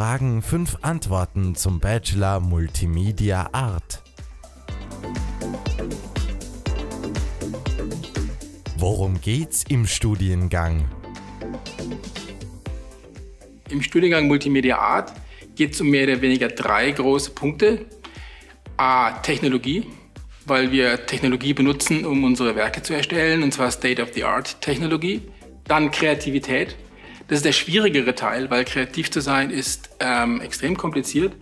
Fragen, fünf Antworten zum Bachelor Multimedia Art. Worum geht's im Studiengang? Im Studiengang Multimedia Art geht es um mehr oder weniger drei große Punkte. A, Technologie, weil wir Technologie benutzen, um unsere Werke zu erstellen, und zwar State-of-the-Art-Technologie. Dann Kreativität. Das ist der schwierigere Teil, weil kreativ zu sein ist ähm, extrem kompliziert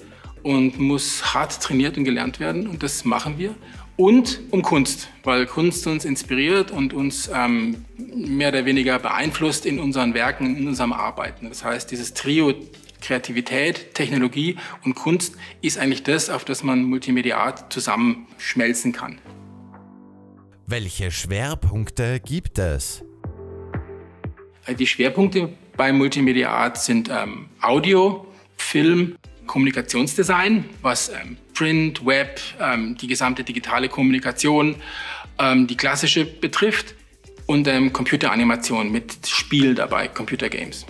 und muss hart trainiert und gelernt werden. Und das machen wir. Und um Kunst, weil Kunst uns inspiriert und uns ähm, mehr oder weniger beeinflusst in unseren Werken, in unserem Arbeiten. Das heißt, dieses Trio Kreativität, Technologie und Kunst ist eigentlich das, auf das man Multimediat zusammenschmelzen kann. Welche Schwerpunkte gibt es? Die Schwerpunkte bei Multimediat sind ähm, Audio, Film, Kommunikationsdesign, was ähm, Print, Web, ähm, die gesamte digitale Kommunikation, ähm, die klassische betrifft und ähm, Computeranimation mit Spiel dabei, Computer Games.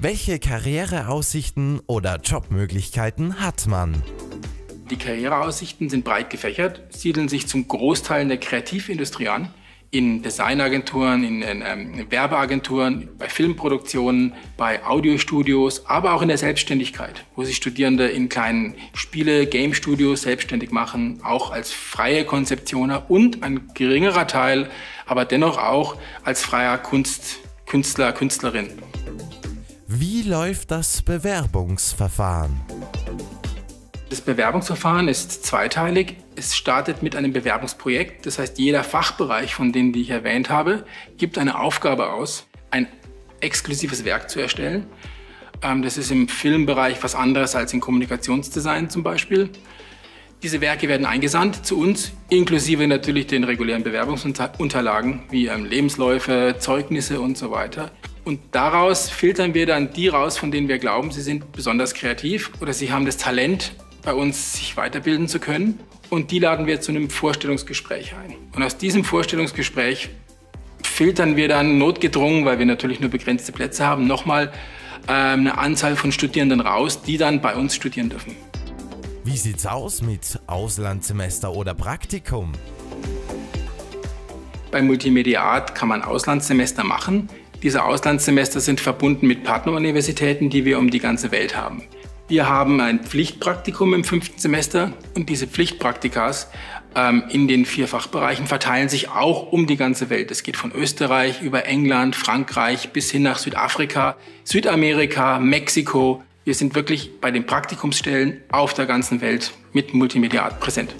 Welche Karriereaussichten oder Jobmöglichkeiten hat man? Die Karriereaussichten sind breit gefächert, siedeln sich zum Großteil in der Kreativindustrie an, in Designagenturen, in, in ähm, Werbeagenturen, bei Filmproduktionen, bei Audiostudios, aber auch in der Selbstständigkeit, wo sich Studierende in kleinen Spiele, Game-Studios selbstständig machen, auch als freie Konzeptioner und ein geringerer Teil, aber dennoch auch als freier Kunst, Künstler, Künstlerin. Wie läuft das Bewerbungsverfahren? Das Bewerbungsverfahren ist zweiteilig. Es startet mit einem Bewerbungsprojekt. Das heißt, jeder Fachbereich von denen, die ich erwähnt habe, gibt eine Aufgabe aus, ein exklusives Werk zu erstellen. Ähm, das ist im Filmbereich was anderes als im Kommunikationsdesign zum Beispiel. Diese Werke werden eingesandt zu uns, inklusive natürlich den regulären Bewerbungsunterlagen wie ähm, Lebensläufe, Zeugnisse und so weiter. Und daraus filtern wir dann die raus, von denen wir glauben, sie sind besonders kreativ oder sie haben das Talent, bei uns sich weiterbilden zu können. Und die laden wir zu einem Vorstellungsgespräch ein. Und aus diesem Vorstellungsgespräch filtern wir dann notgedrungen, weil wir natürlich nur begrenzte Plätze haben, nochmal äh, eine Anzahl von Studierenden raus, die dann bei uns studieren dürfen. Wie sieht's aus mit Auslandssemester oder Praktikum? Beim Multimediat kann man Auslandssemester machen. Diese Auslandssemester sind verbunden mit Partneruniversitäten, die wir um die ganze Welt haben. Wir haben ein Pflichtpraktikum im fünften Semester und diese Pflichtpraktikas ähm, in den vier Fachbereichen verteilen sich auch um die ganze Welt. Es geht von Österreich über England, Frankreich bis hin nach Südafrika, Südamerika, Mexiko. Wir sind wirklich bei den Praktikumsstellen auf der ganzen Welt mit Multimediat präsent.